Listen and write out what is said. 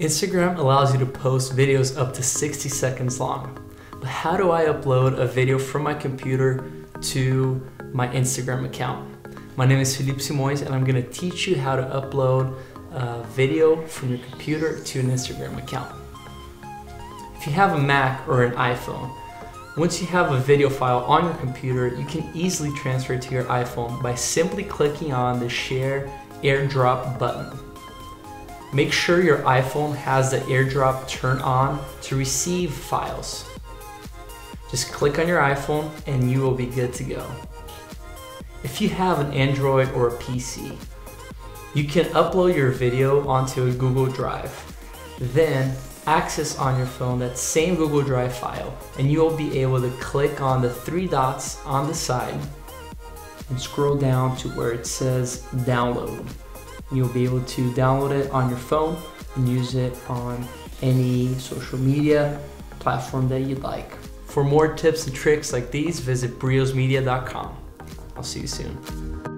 Instagram allows you to post videos up to 60 seconds long. But how do I upload a video from my computer to my Instagram account? My name is Philippe Simões and I'm gonna teach you how to upload a video from your computer to an Instagram account. If you have a Mac or an iPhone, once you have a video file on your computer, you can easily transfer it to your iPhone by simply clicking on the Share AirDrop button. Make sure your iPhone has the AirDrop turned on to receive files. Just click on your iPhone and you will be good to go. If you have an Android or a PC, you can upload your video onto a Google Drive. Then access on your phone that same Google Drive file and you'll be able to click on the three dots on the side and scroll down to where it says download. You'll be able to download it on your phone and use it on any social media platform that you'd like. For more tips and tricks like these, visit briosmedia.com. I'll see you soon.